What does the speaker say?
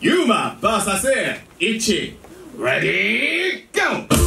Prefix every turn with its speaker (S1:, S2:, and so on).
S1: Yuma, boss, I Ichi. Ready, go!